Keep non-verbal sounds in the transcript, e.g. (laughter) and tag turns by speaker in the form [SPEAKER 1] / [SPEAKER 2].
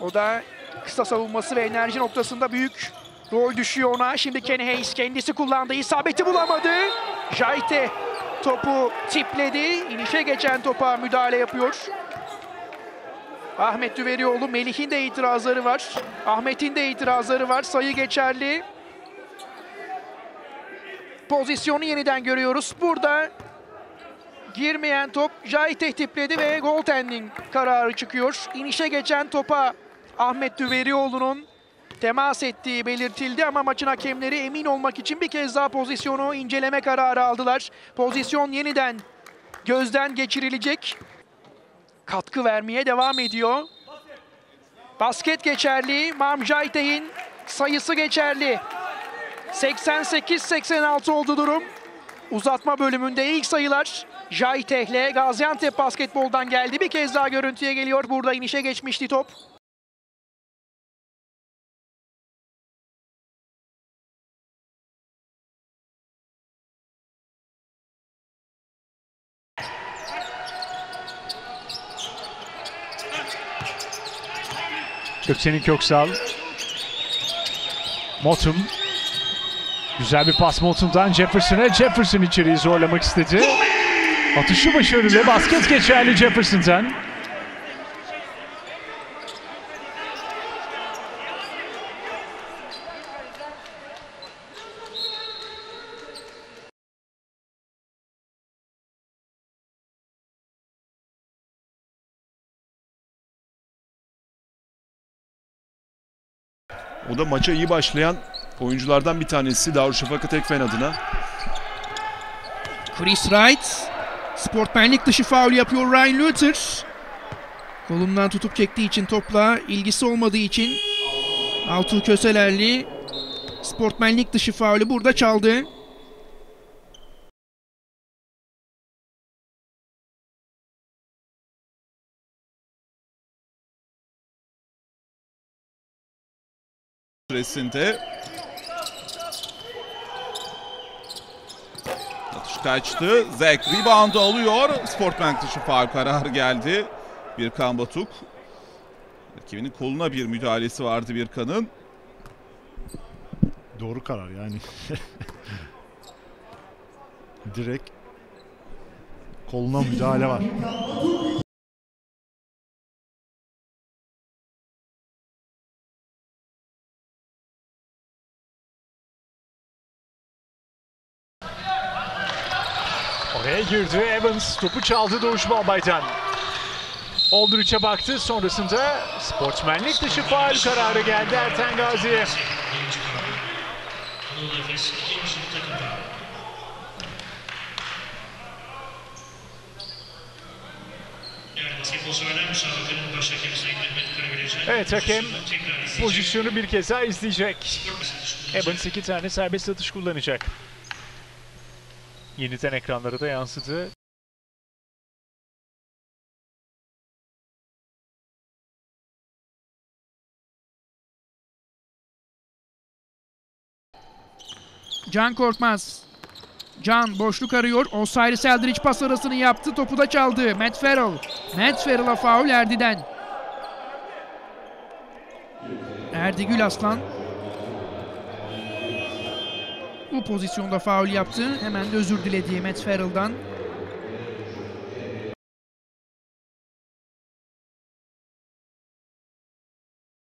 [SPEAKER 1] O da kısa savunması ve enerji noktasında büyük rol düşüyor ona. Şimdi Kenny Hayes kendisi kullandı. isabeti bulamadı. Jaite topu tipledi. İnişe geçen topa müdahale yapıyor. Ahmet Düverioğlu, Melih'in de itirazları var. Ahmet'in de itirazları var. Sayı geçerli. Pozisyonu yeniden görüyoruz. Burada girmeyen top Jaite tipledi ve goaltending kararı çıkıyor. İnişe geçen topa Ahmet Düverioğlu'nun temas ettiği belirtildi ama maçın hakemleri emin olmak için bir kez daha pozisyonu inceleme kararı aldılar. Pozisyon yeniden gözden geçirilecek. Katkı vermeye devam ediyor. Basket geçerli. Mamjayteh'in sayısı geçerli. 88-86 oldu durum. Uzatma bölümünde ilk sayılar Jayteh'le Gaziantep basketboldan geldi. Bir kez daha görüntüye geliyor. Burada inişe geçmişti top.
[SPEAKER 2] Gökçen'in Köksal. Motum. Güzel bir pas Motum'dan Jefferson'a. Jefferson içeriği zorlamak istedi. Atışı başarılı. Basket geçerli Jefferson'dan.
[SPEAKER 3] O da maça iyi başlayan oyunculardan bir tanesi Darüşşafaka Tekfen adına.
[SPEAKER 1] Chris Wright. Sportmenlik dışı faul yapıyor Ryan Luther. Kolundan tutup çektiği için topla ilgisi olmadığı için Altuğ Köselerli sportmenlik dışı faulü burada çaldı.
[SPEAKER 4] Süresinde atış kaçtı. Zek reboundu alıyor. Sportbank dışı faul kararı geldi. Birkan Batuk. Rakibinin koluna bir müdahalesi vardı Birkan'ın.
[SPEAKER 5] Doğru karar yani. (laughs) Direkt koluna müdahale var.
[SPEAKER 2] Oraya girdi. Evans topu çaldı Doğuş Balbay'dan. Oldrich'e baktı. Sonrasında sportsmenlik dışı faul kararı geldi Erten Gazi'ye. Evet hakem pozisyonu bir kez daha izleyecek. Evans iki tane serbest atış kullanacak. Yeniden ekranlara da yansıdı.
[SPEAKER 1] Can Korkmaz. Can boşluk arıyor. Osiris Eldridge pas arasını yaptı. Topu da çaldı. Matt Farrell. Matt Farrell'a faul Erdi'den. Erdi Gül Aslan. Bu pozisyonda faul yaptı. Hemen de özür dilediği Matt Farrell'dan.